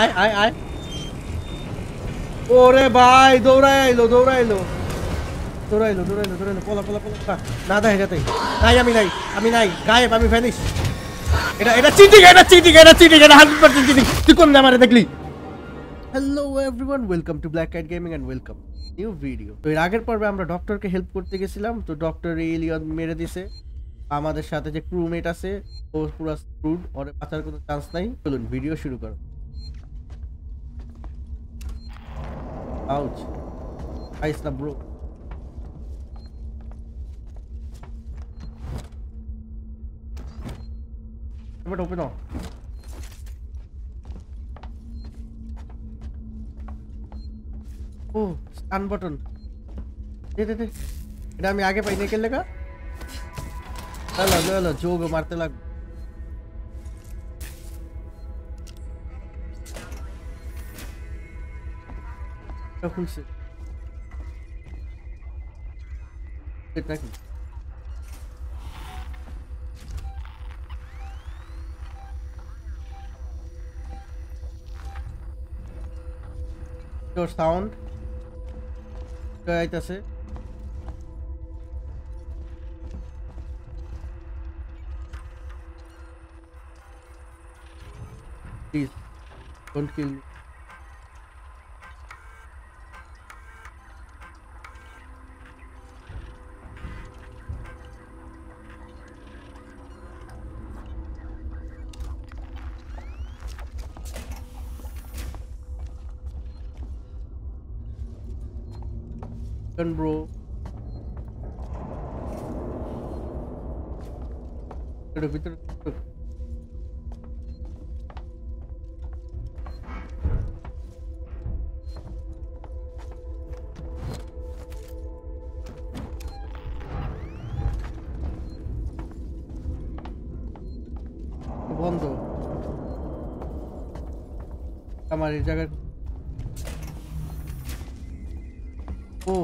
আয় আয় আয়। ওরে ভাই দৌড়ায় আইলো দৌড়াইলো দৌড়াইলো দৌড়াইলো। পলা পলা পলা। না দেখা যাতে নাই, আমি নাই আমি নাই। গায়েব, আমি ভ্যানিশ। এটা এটা চিটিং এটা চিটিং এটা চিটিং এটা হান্ড্রেড পার্সেন্ট চিটিং তুই কোন আমারে দেখলি? Hello everyone welcome to Black Kite Gaming and welcome new video তো এর আগের পর্বে আমরা ডক্টরকে হেল্প করতে গেছিলাম, তো ডক্টর এলিয়ন মেরে দিছে। আমাদের সাথে যে ক্রুমেট আছে, ও পুরো স্ক্রুড ওর বাঁচার কোনো চান্স নাই। চলুন ভিডিও শুরু করো। Ouch. Ay, na bro. Open, open up. Oh, stun button. दे दे दे। इधर मैं आगे पाई निकल लगा। चलो चलो जोग मारते लग। খুলছে এটা কি তোর সাউন্ড আইতাছে প্লিজ ডোন্ট কিল মি বন্ধ আমার এই জায়গায় ও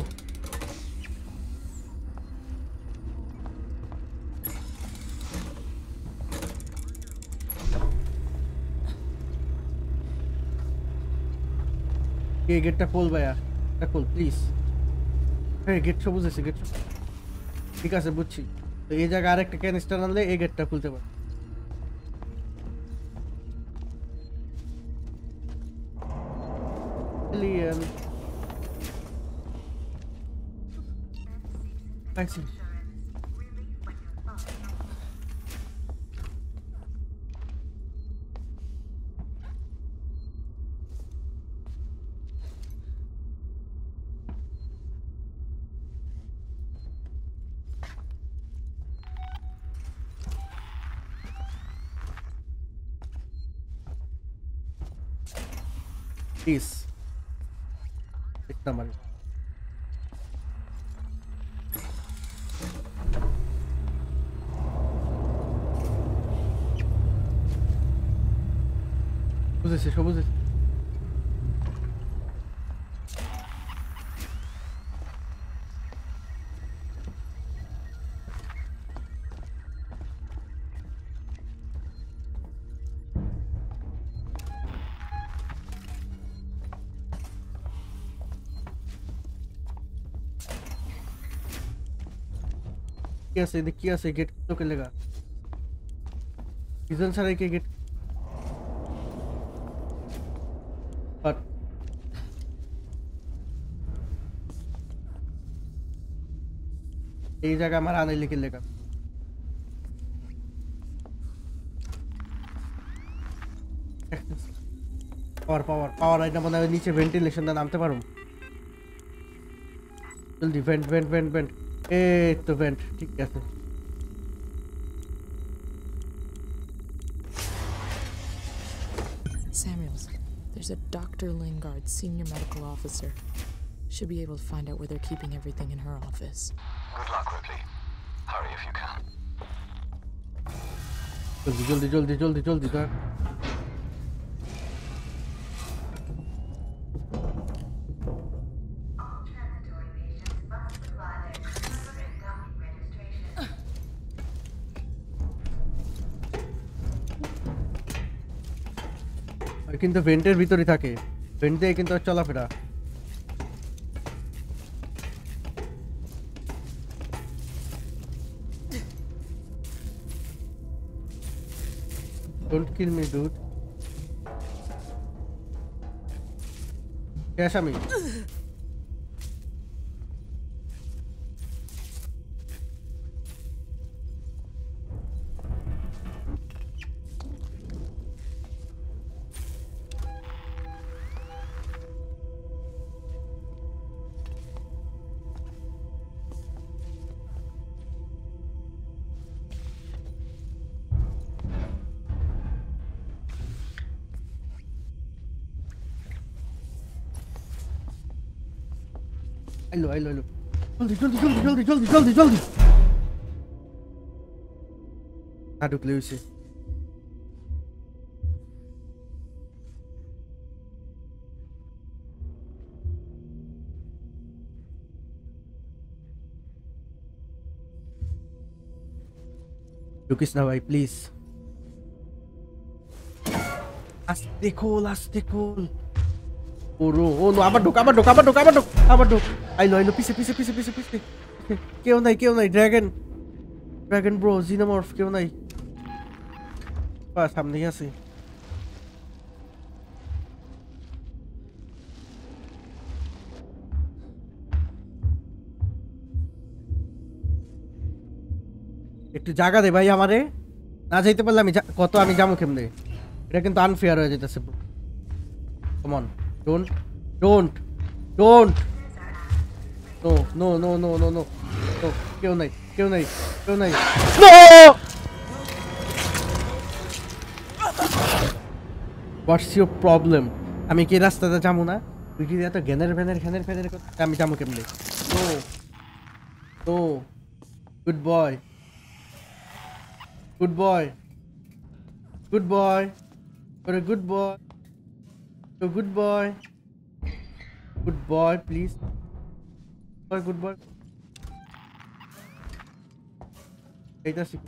এই গেটটা খোল ভাইয়া এটা খোল প্লিজ হ্যাঁ গেট সবুজ আছে গেট ঠিক আছে বুঝছি তো এই জায়গায় আরেকটা ক্যানিস্টার আনলে এই গেটটা খুলতে পারে Thanks. Pick the money. বুঝেছি সব বুঝেছি কি আছে এদিকে কি আছে গেট তোকে লেগা সিজন ছাড়াই কে গেট এই জায়গা আমার আনে লিখে লেখা পাওয়ার পাওয়ার পাওয়ার এটা মনে হয় নিচে ভেন্টিলেশন নামতে পারো জলদি ভেন্ট ভেন্ট ভেন্ট ভেন্ট এই তো ভেন্ট ঠিক আছে Samuels, there's a Dr. Lingard, senior medical officer. Should be able to find out where they're keeping everything in her office. Good luck, Ripley. Hurry if you can. জলদি জলদি জলদি জলদি জলদি ধর All transitory patients must supply their driver and docking registration. ওই কিন্তু ভেন্টের ভিতরই থাকে vent দিয়ে কিন্তু ওর চলাফেরা kill me, dude. Yes, I mean. আসামি আইলো আইলো আইলো জলদি জলদি জলদি জলদি জলদি জলদি জলদি না ঢুকলে হয়েছে ঢুকিস না ভাই প্লিজ আস্তে খোল আস্তে খোল ওরো ও নো আবার ঢোক আবার ঢোক আবার ঢোক আবার ঢোক আবার পিছে পিছে পিছে পিছে পিছে কেউ নাই কেউ নাই ড্রাগন ড্রাগন ব্রো জিনোমর্ফ কেউ নাই বা সামনেই আছে একটু জায়গা দে ভাই আমারে। না যাইতে পারলে আমি কত আমি যাব কেমনে? এটা কিন্তু আনফেয়ার হয়ে যেতেছে come on don't don't don't no no no no no no no কেউ নাই কেউ নাই কেউ নাই নো হোয়াটস ইউর প্রবলেম আমি কি রাস্তাতে যাব না? কি এত জ্ঞানের ভ্যানের ঘ্যানের ফ্যানের আমি যাব কেমনে? No no good boy good boy good boy You're a good boy. You're a good boy. Good boy, please. Boy, good boy. এইটা শিখ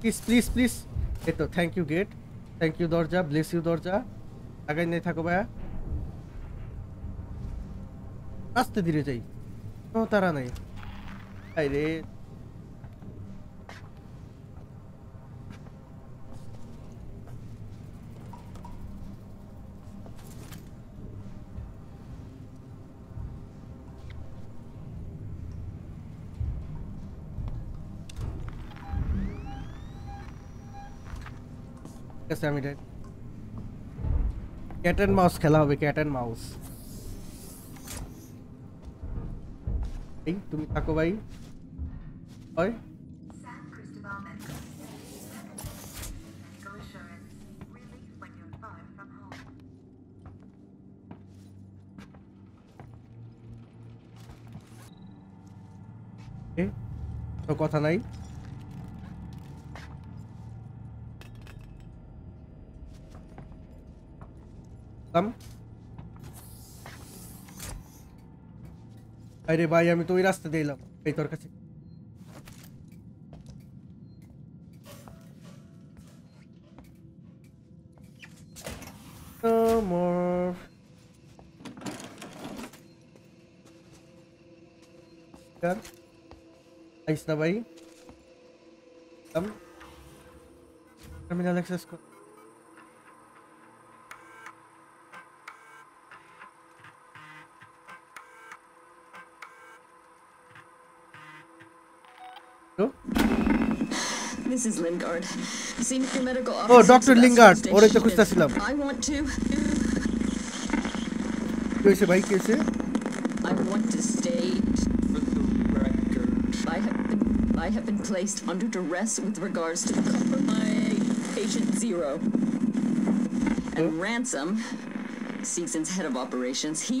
প্লিজ প্লিজ প্লিজ এই তো thank you get thank you দরজা ব্লেস ইউ দরজা আগাই নেই থাকো ভাইয়া আস্তে ধীরে যাই কোনো তারা নাই তাই রে ঠিক আছে আমি ক্যাট অ্যান্ড মাউস খেলা হবে ক্যাট অ্যান্ড মাউস এই তুমি থাকো ভাই হয় San Cristobal Medical. Medical আরে ভাই আমি তো ওই রাস্তা দিয়ে এলাম এই তোর কাছে No more. Yan. Ayos na ba eh? Tam? Terminal access ko. This is Lingard, Senior Medical Oh, Officer. Dr. to Lingard. Western ওরাই তো Station. খুঁজতেছিলাম। I want to. কি হয়েছে ভাই কি হয়েছে I want to state. For the record. I have been. I have been placed under duress with regards to my patient zero. And Ransom, Season's head of operations, he.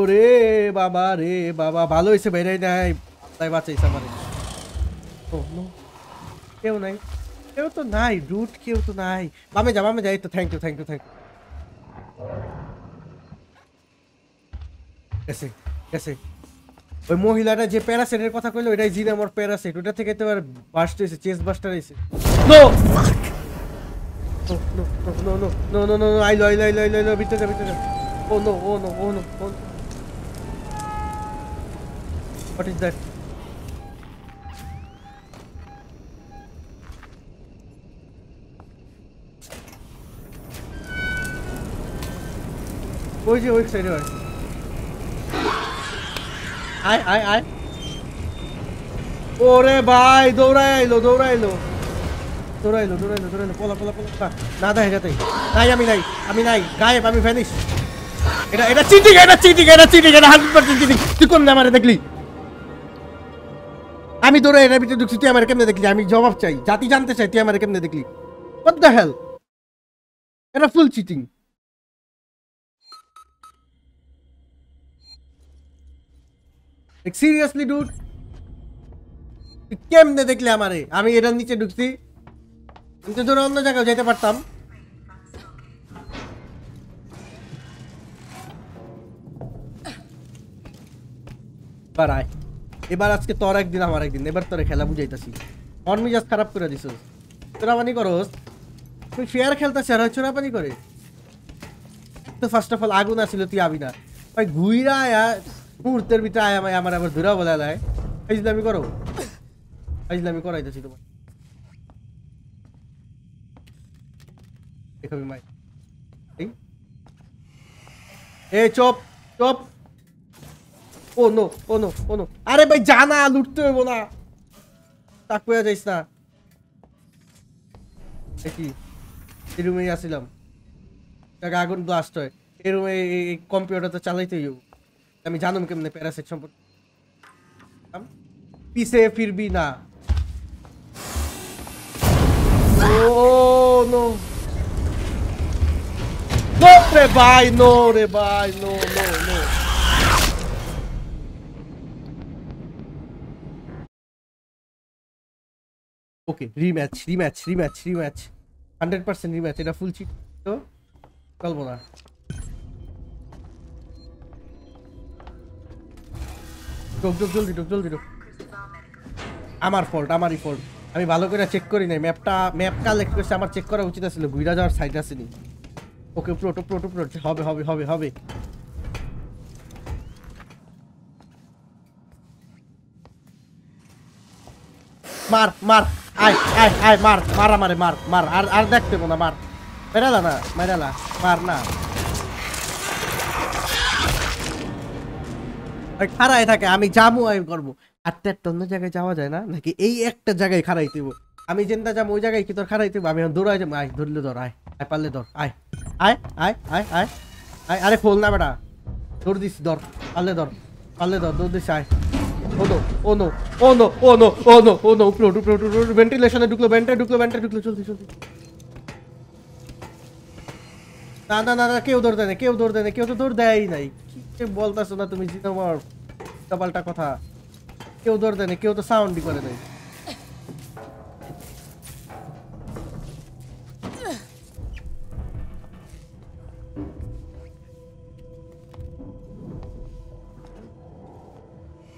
ওরে বাবা রে বাবা ভালো হয়েছে বাইরে নাই তাই বাঁচাইছে আমার। Oh no. কেউ নাই। কেউ তো নাই রুট কেউ তো নাই। বামে যা বামে যাই তো thank you thank you thank you গেছে ওই মহিলাটা যে প্যারাসেটের কথা কইলো এটাই জিনে আমার প্যারাসেট। ওটা থেকে তো আর বাস্ট হয়েছে চেস বাস্টার হয়েছে। No no, no, no, no, no, no, no, আইলো, আইলো, আইলো, আইলো, ভিতরে ভিতরে no, oh no, oh no, oh no. What is that? ওই যে ওই সাইডে হয় আয় আয় আয় ওরে ভাই আইলো দৌড়াইলো। দৌড়াইলো দৌড়াইলো পলা পলা পলা পলা। না দেখা যাতে নাই, আমি নাই আমি নাই। গায়েব, আমি ভ্যানিশ। এটা এটা চিটিং এটা চিটিং এটা চিটিং এটা হান্ড্রেড পার্সেন্ট চিটিং তুই কোন আমারে দেখলি? আমি দৌড়ে এর ভিতরে ঢুকছি, তুই আমার কেমনে দেখলি? আমি জবাব চাই, জাতি জানতে চাই, তুই আমার কেমনে দেখলি? হোয়াট দ্য হেল এটা ফুল চিটিং সিরিয়াসলি ডুড কেমনে দেখলি আমারে? আমি এটার নিচে ঢুকছি। আমি তো ধরো অন্য জায়গায় যেতে পারতাম। আয় এবার আজকে তোর একদিন, আমার একদিন। এবার তোরে খেলা বুঝাইতাছি। মন মিজাজ খারাপ করে দিছ চোরাপানি করস। তুই ফেয়ার খেলতেছি আর চোরাপানি করে। তো ফার্স্ট অফ অল আগুন আসিল তুই আবি না। ভাই ঘুইরা আয়া, মুহূর্তের ভিতরে আয় আমায় আমার আবার ধুরা বলা লাই ফাইজলামি করো। ফাইজলামি করাইতেছি তোমার দেখাবি মাই এই, chop chop. Oh no oh no oh no. আরে ভাই জানা লুটতে হইব না। তাকুয়া যাইস না। দেখি এই রুমেই আসিলাম। টাকা আগুন ব্লাস্ট হয়। এই রুমে এই কম্পিউটার তো চালাইতেই হইব। আমি জানুম কেমনে প্যারাসেট সম্পর্কে। পিছে ফিরবি না। No. No no re vai, no, no, no. Okay rematch rematch rematch rematch hundred percent rematch এটা ফুল চিট তো চলবো না। ঢোক ঢোক, জলদি ঢোক জলদি ঢোক। আমার ফল্ট আমারই ফল্ট আমি ভালো করে চেক করি নাই। ম্যাপটা ম্যাপ কালেক্ট করছে, আমার চেক করা উচিত ছিল ঘুরা যাওয়ার সাইড আসেনি। ওকে প্লোট প্লোট প্লোট হবে হবে হবে হবে। মার মার। আয় আয় আয় মার মার আমারে মার মার আর আর দেখতে না মার মেরালা না মেরালা মার না খাড়ায় থাকে আমি যাব আমি করব আর একটা অন্য জায়গায় যাওয়া যায় না নাকি এই একটা জায়গায় খাড়াই দিব আমি যেনটা যাব ওই জায়গায় কি তোর খাড়াই দিব আমি দৌড়াই যাব আয় ধরলে ধর আয় আয় পারলে ধর আয় আয় আয় আয় আয় আয় আরে খোল না বেটা দৌড় দিস ধর পারলে ধর পারলে ধর দৌড় দিস আয় ও নো ভেন্টিলেশনে ঢুকলো ভেন্টে ঢুকলো ভেন্টে ঢুকলো জলদি জলদি না না না না, কেউ দৌড় দেয় না কেউ দৌড় দেয় না কেউ তো দৌড় দেয়ই নাই। কি বলতেছো না তুমি জিতো পাল্টা কথা। কেউ দৌড় দেয় না কেউ তো সাউন্ডই করে নাই।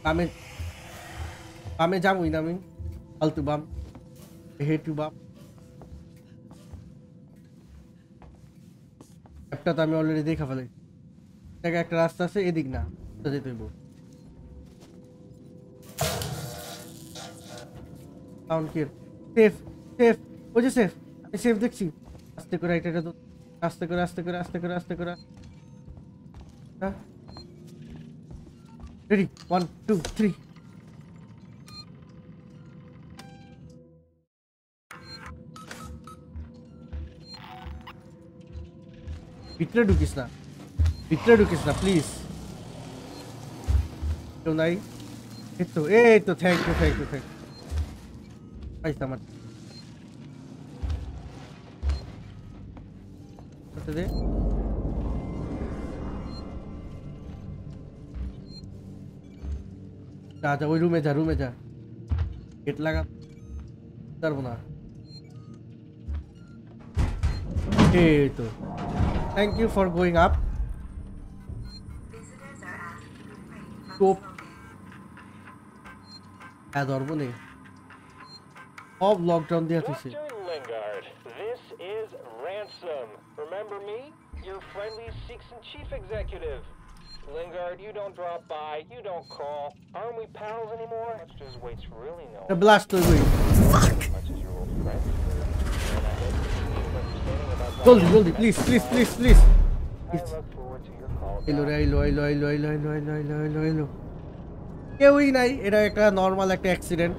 বামে বামে যাবই না আমি ফালতু বাম হেটু বাম একটা তো আমি অলরেডি দেখা জায়গায় একটা রাস্তা আছে এদিক না যেতে হইব সেফ আমি সেফ দেখছি আস্তে করে এটা এটা তো আস্তে করে আস্তে করে আস্তে করে আস্তে করে হ্যাঁ ready, one, two, three. Victor do Krishna. Victor do Krishna, please. Don't I? Eto, eto, thank you, thank you, thank you. Ay, tama. Saturday. જા જા ઓય રૂમે જા રૂમે જા કેટલા કા સર બના એ તો thank you for going up top આ ધરবো નહીં সব লকডাউন দিয়ে দিছে This is Ransom. Remember me? Your friendly Six and Chief Executive. Lingard, you don't drop by, you don't call. Aren't we pals anymore? Much does Waits really know blast হয়ে গই as much as your old friends do. And I hope you see an understanding about that. জলদি জলদি please please please please I look forward to your call. এলো রে back. এলো এলো এলো এলো এলো এলো এলো এলো এলো কেউই নাই এটা একটা নর্মাল একটা অ্যাক্সিডেন্ট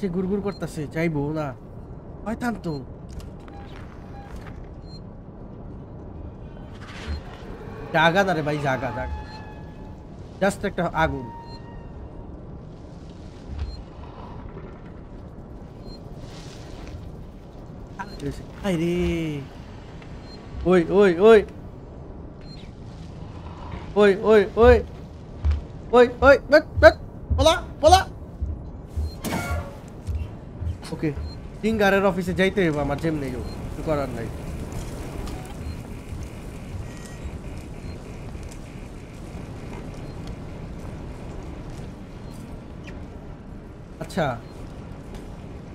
সে গুড়গুড় করতেছে চাইবো না শয়তান তো জাগা না রে ভাই জাগা জাগা জাস্ট একটা আগুন আই রে ওই ওই ওই ওই ওই ওই ওই ওই বেট বেট পলা পলা ওকে সিঙ্গারের অফিসে যাইতে হইব আমার যেমনি হোক কিছু করার নাই আচ্ছা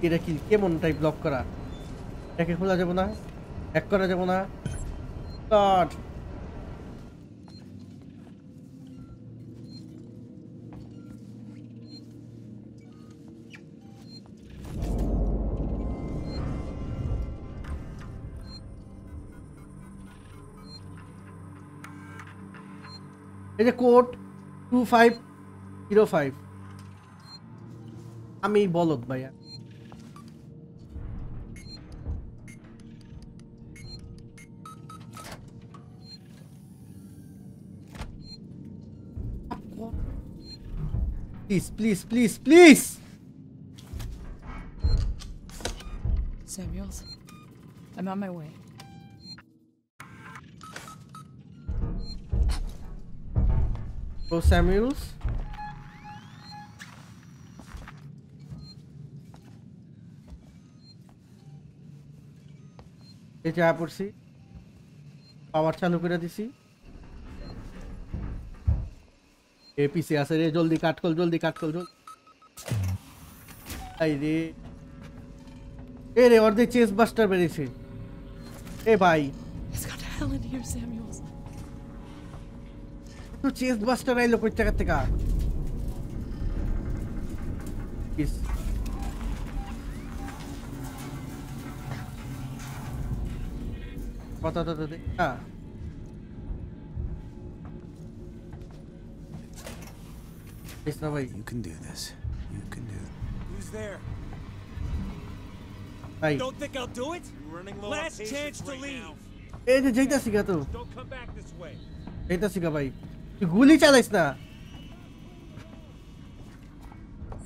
এটা কি, কেমন টাইপ লক করা? এটাকে খোলা যাব না, এক করা যাব না। এই যে code two five zero five আমি বলদ ভাইয়া Please, please, please, please! Samuels, I'm on my way. Bro Samuels? এই যা পড়ছি পাওয়ার চালু করে দিছি। এ পিসি আছে রে জলদি কাট কল জলদি কাট কল জল আই রে। এ রে অর্ধেক চেস বাস্টার বেরিয়েছে এ ভাই। তো চেস বাস্টার আইলো কই টাকা থেকে? কত কত দে হ্যাঁ ইস না ভাই You can do this. You can do it. Who's there? ভাই Don't think I'll do it? running low Last chance to leave. এই যে যাইতাছি গা তো Don't come back this way. যাইতাছি গা ভাই তুই গুলি চালাইস না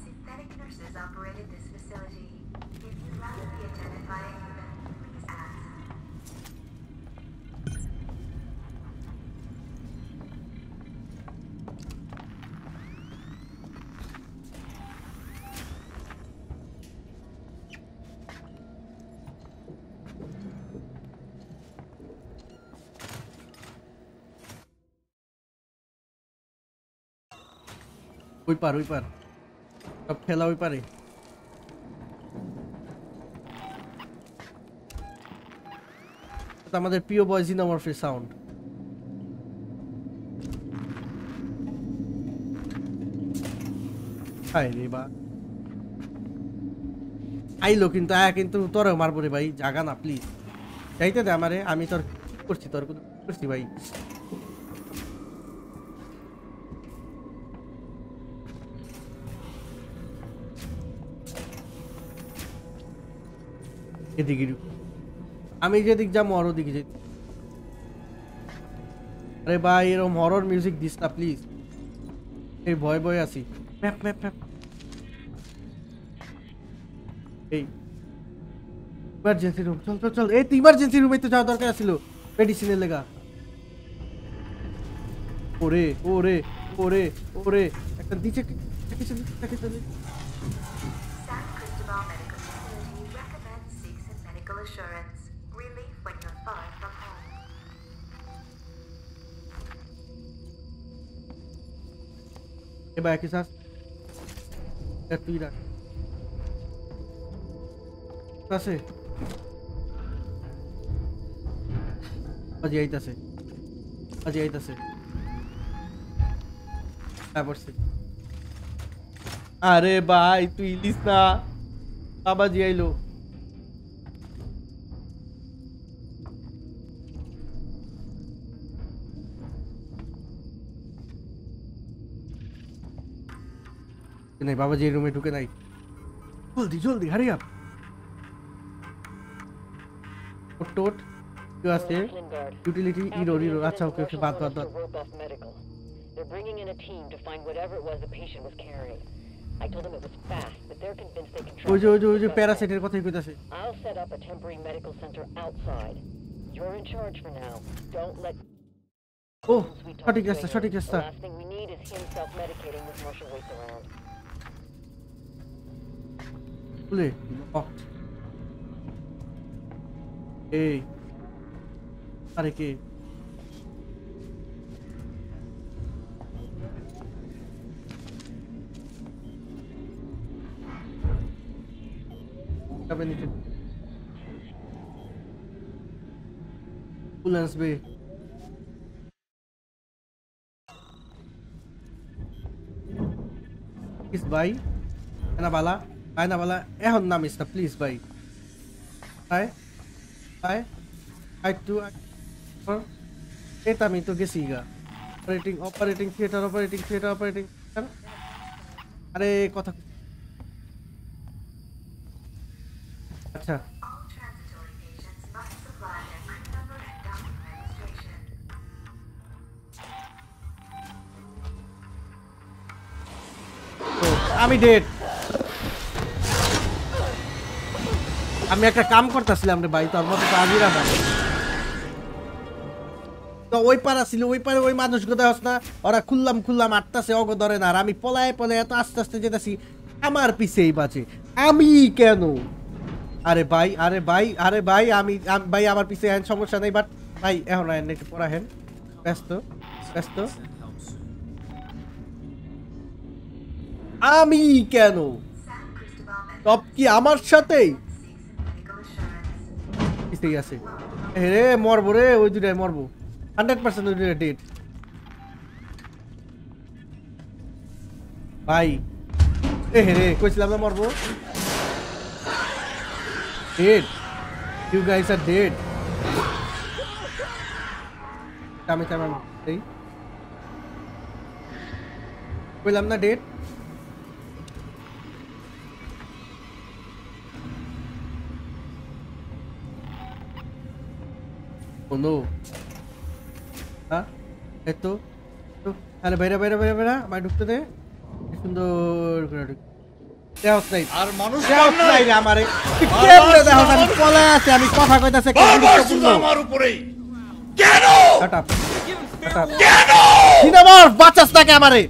Synthetic nurses operated this facility. If you'd rather be attended by a ওই পার ওই পার। সব খেলা ওই পারে। আমাদের প্রিয় বয় জিনামরফি সাউন্ড আইলো কিন্তু, আয়া কিন্তু তোর মারবো রে ভাই, জাগা না প্লিজ যাইতে দে আমারে, আমি তোর করছি তোর করছি ভাই? এদিকে আমি যেদিক যাব আর ওদিকে যাই আরে ভাই এরকম হরর মিউজিক দিস না প্লিজ এই ভয় ভয় আছি। Map map map. এই। ইমার্জেন্সি রুম চল চল চল। এই তো ইমার্জেন্সি রুমে তো যাওয়া দরকার ছিল মেডিসিনের লেগা। ওরে ওরে ওরে ওরে। একটা দিচ্ছে এবার একই শ্বাস এটা তুই রাখ আছে আজি আইতাছে আজি আইতাছে হ্যাঁ পড়ছি আরে ভাই তুই ইলিস না বাবাজি আইলো নাই বাবাজি এই রুমে ঢুকে নাই জলদি জলদি হারি আপ ওট টোট কেউ আছে ইউটিলিটি ইরো ইরো আচ্ছা ওকে ওকে বাদ বাদ বাদ rope off medical. They're bringing in a team to find whatever it was the patient was carrying. I told them it was fast, but they're convinced they can ওই track যে ওই যে ওই যে it better. প্যারাসাইটের কথাই কইতাছে I'll set up a temporary medical center outside. You're in charge for now. Don't let O we talk সঠিক to রাস্তা him. সঠিক The রাস্তা last thing we need is him self-medicating with Marshall Waits around. Play. Ó. Ei. Para aqui. Tá vendo aqui? Ambulance B. Isso vai. Ana Bala. বালা এখন name is না please ভাই আয় আয় আয় টু এটা আমি তো গেছি গা operating operating theatre operating theatre operating আরে কথা আচ্ছা আমি transitory আমি একটা কাম করতেছিলাম রে ভাই, তোর মতো আজিরা ভাই। তো ওই পাড়া ছিল, ওই পারে ওই মানুষ গোদা হস না? ওরা খুললাম খুললাম আটটাছে অগ ধরে না আর আমি পলায় পলায় এত আস্তে আস্তে যেতেছি, আমার পিছেই বাজে। আমি কেন? আরে ভাই আরে ভাই আরে ভাই, আমি ভাই, আমার পিছে এখন সমস্যা নেই বাট ভাই, এখন আয়েন একটু পড়া হেন। ব্যস্ত ব্যস্ত। আমি কেন? সব কি আমার সাথেই? Assurance. পিছিয়ে আছে এ রে মরবো রে ওই দুটাই মরবো হান্ড্রেড পার্সেন্ট ওই দুটা ডেট ভাই এ হে রে কইছিলাম না মরবো ডেড ইউ গাইস আর ডেড কামে কামে এই কইলাম না ডেট Oh no. হ্যাঁ এই তো তো, আরে বাইরে বাইরে বাইরে বাইরে ঢুকতে দে সুন্দর করে ঢুক আর মানুষ আমারে আমি আছে আমি কথা কইতাছে আমার উপরেই কেন বাঁচাস নাকি আমারে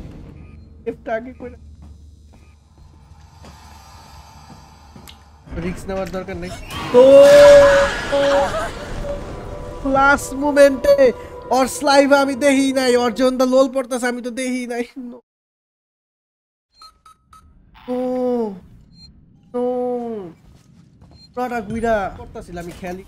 আগে রিক্স নেওয়ার দরকার নেই তো লাস্ট মোমেন্টে ওর স্লাইভ আমি দেখি নাই অর্জন দা লোল পড়তেছে আমি তো দেখি নাই। ও ও প্রোডাক্ট গুইরা করতেছিল, আমি খেয়ালি।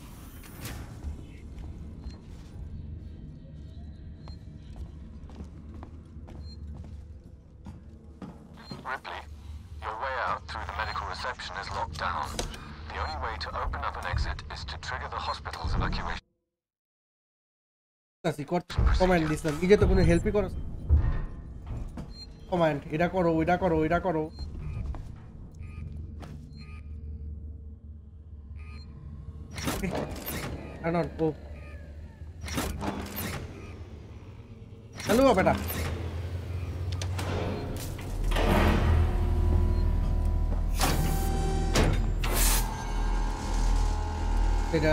করতেছি কমান্ড দিছিলাম নিজে তো কোনো হেল্পই করো। কমান্ড এটা করো ওইটা করো ওইটা করো. চালু বেটা। এটা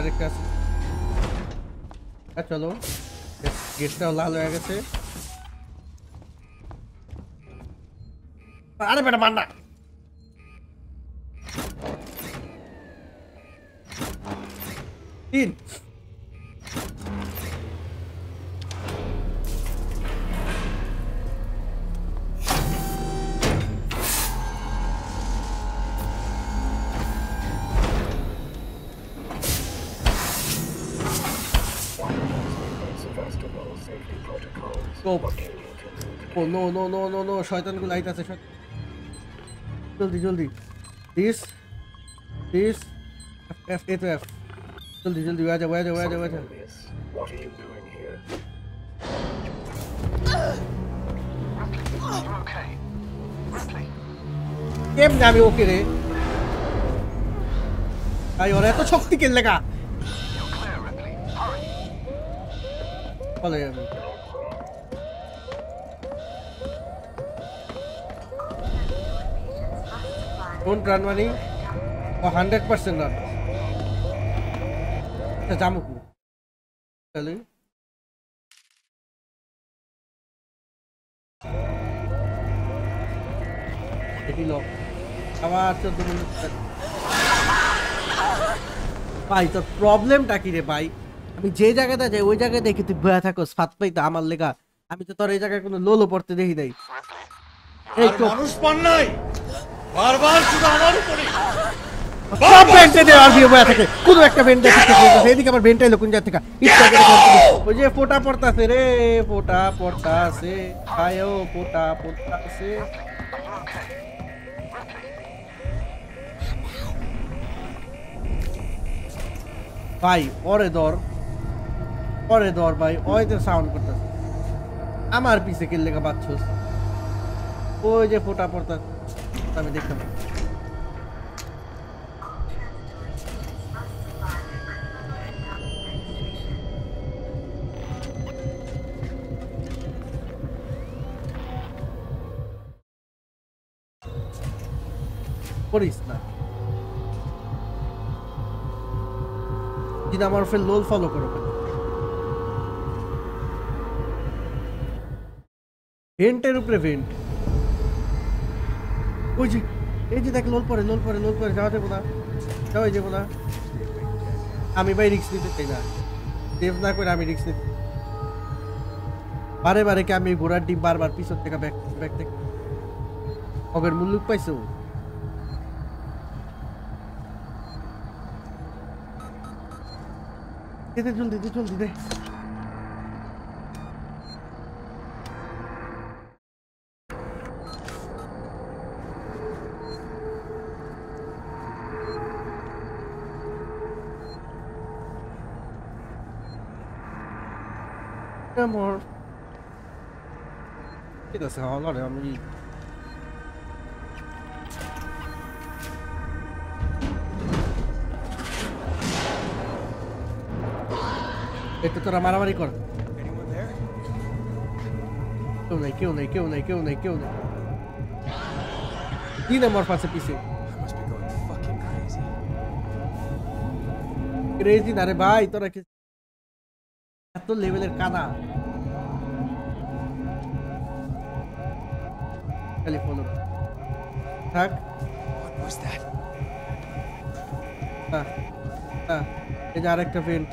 হ্যাঁ, চলো গেটটাও লাল হয়ে গেছে আরে বেটা মার না তিন No no no no no শয়তানগুলো আইতাছে জলদি জলদি। দিস দিস এফ এ তো এফ জলদি জলদি ওয়া যা ওয়া যা ওয়া যা ওয়া যা কেমনে আমি ওকে রে? ভাই ওরা এত শক্তি কেন. Hurry. বলে আমি। Don't run oh hundred percent run জামুকু তাহলে? এটি লক আবার চোদ্দ মিনিট ভাই তোর প্রবলেমটা কি রে ভাই? আমি যে জায়গাটা যাই ওই জায়গায় দেখি তুই বয়া থাকো ফাত পাইতে আমার লেগা। আমি তো তোর এই জায়গায় কোনো লোলো পড়তে দেখি নাই। এই তো মানুষ পান নাই? বারবার শুধু আমার উপরে সব ভেন্টে দে আর দিয়ে বয়া থাকে। কোনো একটা ভেন্টে থেকে বলতেছে এদিকে আবার ভেন্টে এলো কোন জায়গা থেকে? ইচ্ছা করে করতে ওই যে ফোটা পড়তাছে রে ফোটা পড়তাছে। আয়ো ফোটা পড়তাছে। ভাই ওরে ধর। ওরে ধর ভাই ওই সাউন্ড করতেছে। আমার পিছে কে লেখা পাচ্ছস ওই যে ফোটা পড়তা আমি দেখতে পাই করিস না। দিন আমার ফের লোল ফলো করো ভেন্টের উপরে ভেন্ট ওই যে, এই যে দেখ লোল পরে লোল পরে লোল পরে যাওয়া যাব না, যাওয়াই যাব আমি ভাই রিক্স নিতে চাই না। সেভ না করে আমি রিক্স নিতে বারে বারে কি আমি ঘোড়ার ডিম বারবার পিছন থেকে ব্যাক ব্যাক থেকে অগের মুল্লুক পাইছো? দে, জলদি দে জলদি, দে। amor. Que dessa rola, olha, amigo. Esto es Torramara Maricor. ¿Qué onda? ¿Qué onda? ¿Qué onda? ¿Qué onda? ¿Qué onda? Y de morfa se pise. Crazy, dare bye, toda aqui. এত লেভেলের কানা। খালি follow থাক। এই যে আরেকটা paint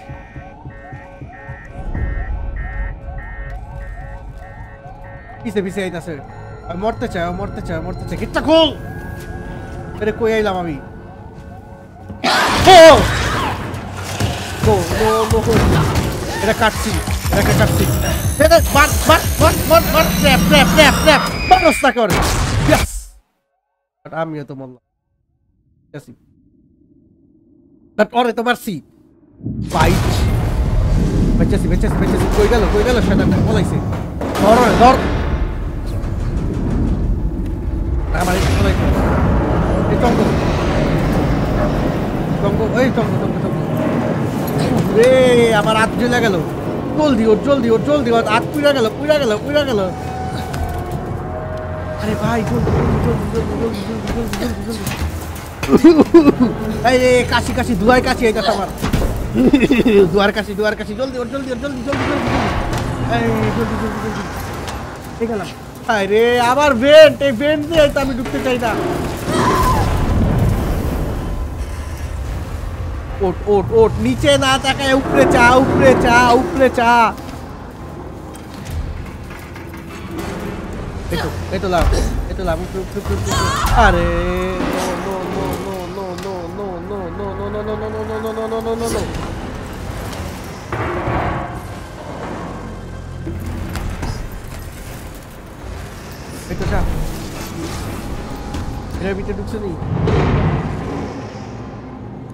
পিছে পিছে আইতাছে। মরতে চাই মরতে চাই মরতে চাই গেটটা খোল! কই আইলাম আমি? ও নো নো নো এটা কাটছি এটাকে কাটছি এটা মার মার মার মার মার ট্র্যাপ ট্র্যাপ ট্র্যাপ ট্র্যাপ না করে। ইয়েস আমিও তো মরলাম। আছি বাট ওরে তো মারছি ফাইট বেঁচেছি বেঁচেছি বেঁচেছি। কই সেটা বলাইছে। ধর আমার এই চঙ্গ চঙ্গ। রে আমার হাত জ্বলে গেল জলদি ওর জলদি ওর জলদি ওর হাত পুড়া গেল পুড়া গেল পুড়া গেল আরে ভাই জলদি এই কাশি কাশি দুয়ার কাশি এটা আমার দুয়ার কাশি দুয়ার কাশি জলদি ওর জলদি ওর জলদি জলদি জলদি এই জলদি জলদি জলদি এই আবার ভেন্ট এই ভেন্ট দিয়ে আমি ঢুকতে চাই না ওট ওট ওট নিচে না তাকায় উপরে চা উপরে চা উপরে চা চা ঢুকছে নি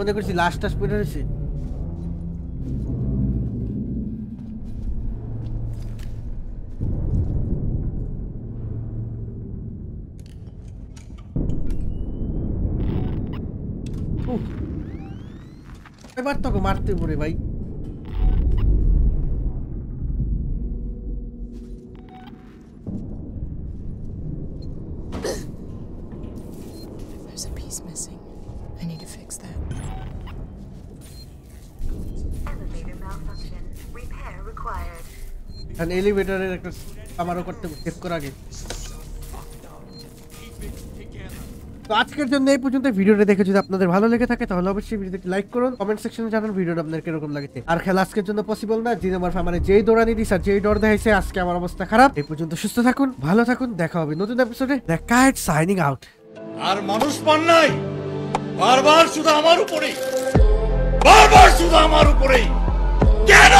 মনে করছি লাস্ট টাস পড়ে রয়েছে। এবার তোকে মারতে পড়ে ভাই কারণ এলিভেটরের একটা আমারও করতে চেক করা আগে। তো আজকের জন্য এই পর্যন্ত ভিডিওটা দেখে যদি আপনাদের ভালো লেগে থাকে, তাহলে অবশ্যই ভিডিওতে লাইক করুন কমেন্ট সেকশনে জানান ভিডিওটা আপনার কীরকম লাগছে আর খেলা আজকের জন্য পসিবল না যিনি আমার মানে যেই দৌড়ানি দিস আর যেই ডর দেখাইছে, আজকে আমার অবস্থা খারাপ। এই পর্যন্ত সুস্থ থাকুন, ভালো থাকুন, দেখা হবে নতুন এপিসোডে দেখা সাইনিং আউট আর মানুষ পান নাই, বারবার শুধু আমার উপরেই, বারবার শুধু আমার উপরেই। কেন?